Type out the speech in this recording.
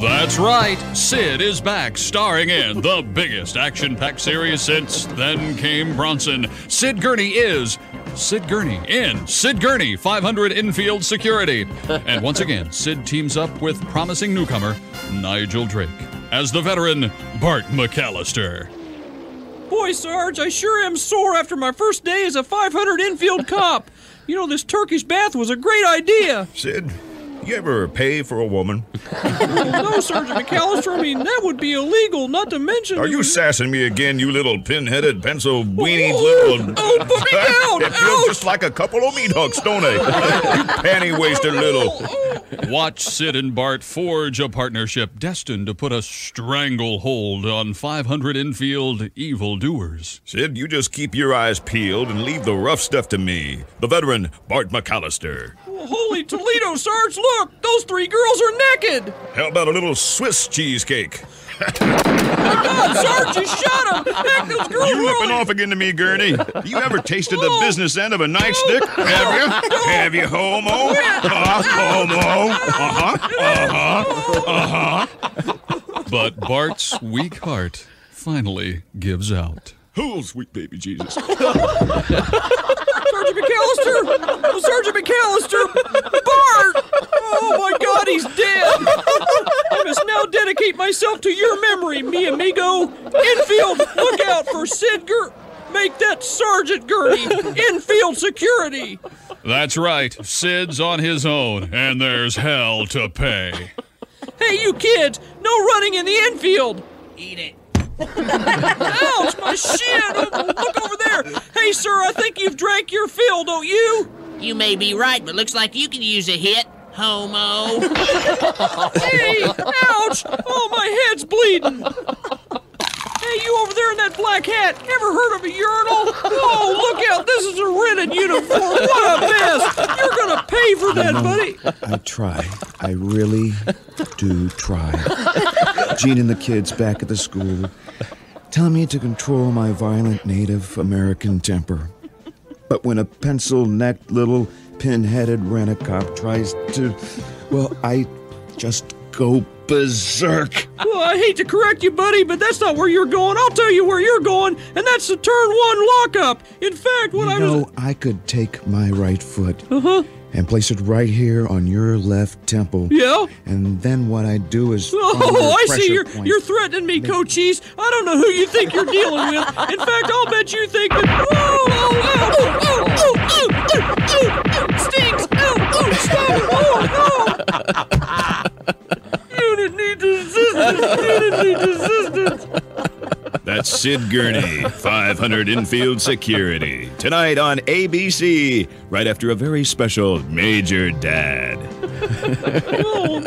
That's right. Sid is back, starring in the biggest action packed series since Then Came Bronson. Sid Gurney is Sid Gurney in Sid Gurney 500 Infield Security. And once again, Sid teams up with promising newcomer Nigel Drake as the veteran Bart McAllister. Boy, Sarge, I sure am sore after my first day as a 500 infield cop. You know, this Turkish bath was a great idea. Sid, you ever pay for a woman? Oh, no, Sergeant McAllister, I mean, that would be illegal, not to mention. Are you sassing me again, you little pin-headed, pencil oh, weenie Oh, little... oh, put me down! It feels just like a couple of meat hooks, don't they? you panty-waisted little... Watch Sid and Bart forge a partnership destined to put a stranglehold on 500 infield evildoers. Sid, you just keep your eyes peeled and leave the rough stuff to me, the veteran Bart McAllister. Oh, holy Toledo, Sarge, look! Those three girls are naked! How about a little Swiss cheesecake? My God, Sarge, you shot him! Heck, those girls You were lipping only- off again to me, Gurney? You ever tasted the business end of a nightstick? Have you? Have you, homo? Uh, homo? Uh-huh. Uh-huh. Uh-huh. But Bart's weak heart finally gives out. Oh, sweet baby Jesus. Sergeant McAllister! Oh, Sergeant McAllister! Bart! Oh my God, he's dead! I must now dedicate myself to your memory, mi amigo. Infield, look out for Sid Gur. Make that Sergeant Gurney infield security. That's right, Sid's on his own, and there's hell to pay. Hey, you kids, no running in the infield. Eat it. Ouch, my shin! Oh, look over there. Hey, sir, I think you've drank your fill, don't you? You may be right, but looks like you could use a hit. Homo. Hey, ouch! Oh, my head's bleeding. Hey, you over there in that black hat, ever heard of a urinal? Oh, look out, this is a rented uniform. What a mess! You're gonna pay for that, buddy. I try. I really do try. Gene and the kids back at the school tell me to control my violent Native American temper. But when a pencil necked little pin headed rent a cop tries to, well, I just go berserk. Well, I hate to correct you, buddy, but that's not where you're going. I'll tell you where you're going, and that's the turn one lockup. In fact, I You was. know, I could take my right foot Uh huh. and place it right here on your left temple. Yeah? And then what I do is. Oh, I see. You're point. you're threatening me, Cochise. I don't know who you think you're dealing with. In fact, I'll bet you think that. Oh, That's Sid Gurney, 500 Infield Security. Tonight on ABC, right after a very special Major Dad. Oh,